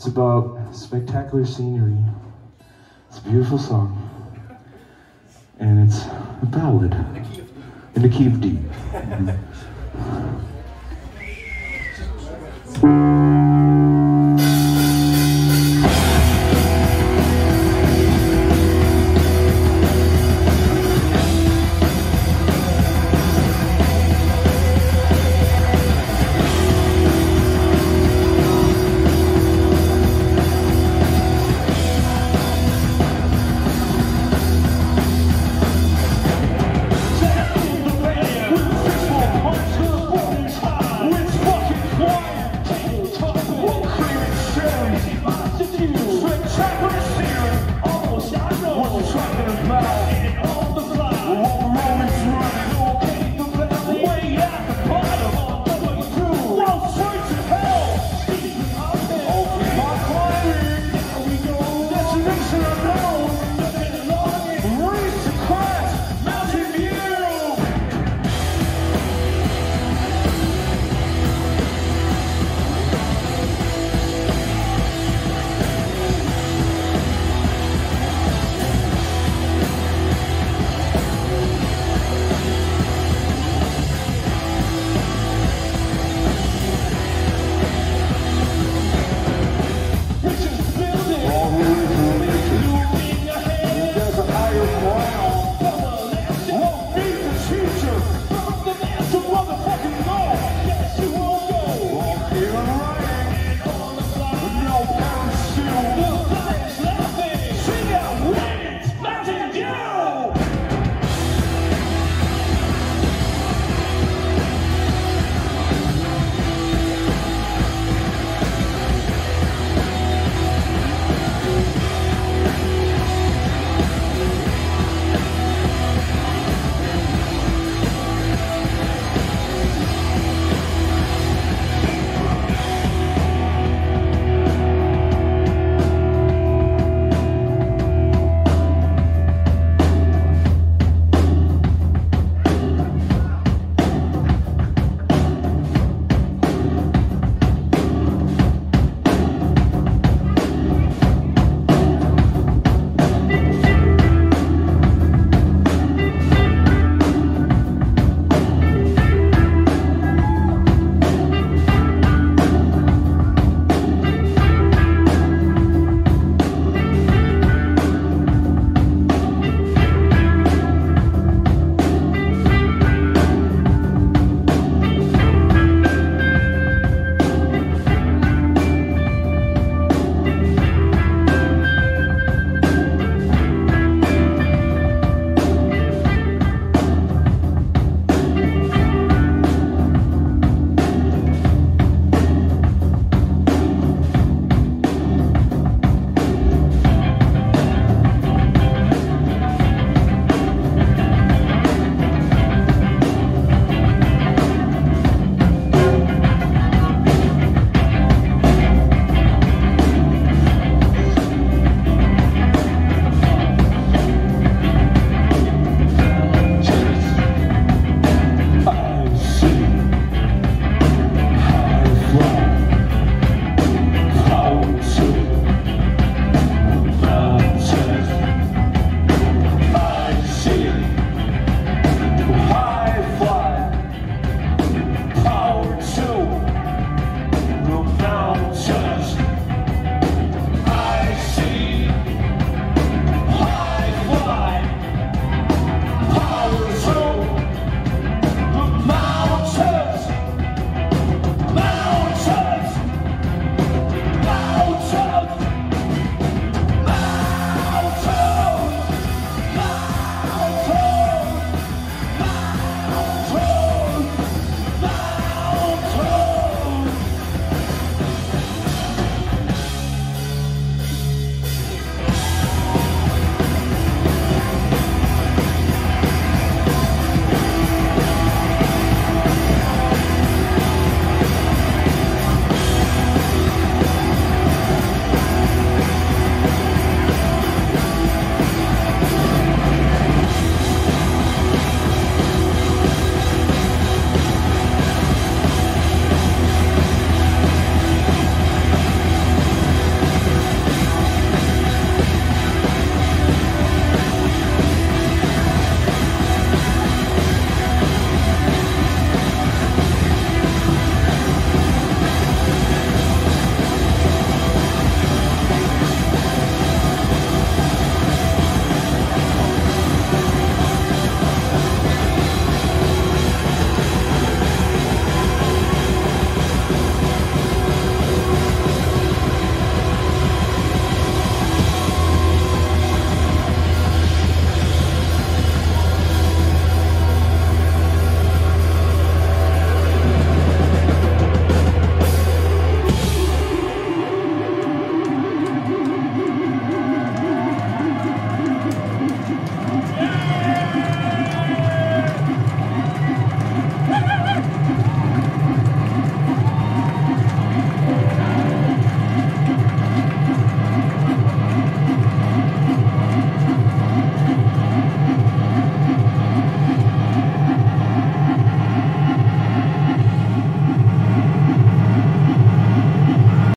It's about spectacular scenery. It's a beautiful song. And it's a ballad. In the key of D.